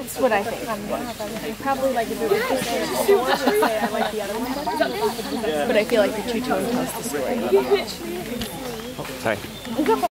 That's what I think. Probably like if it was just say, say I like the other one. But I feel like the two tone tells the story. Sorry.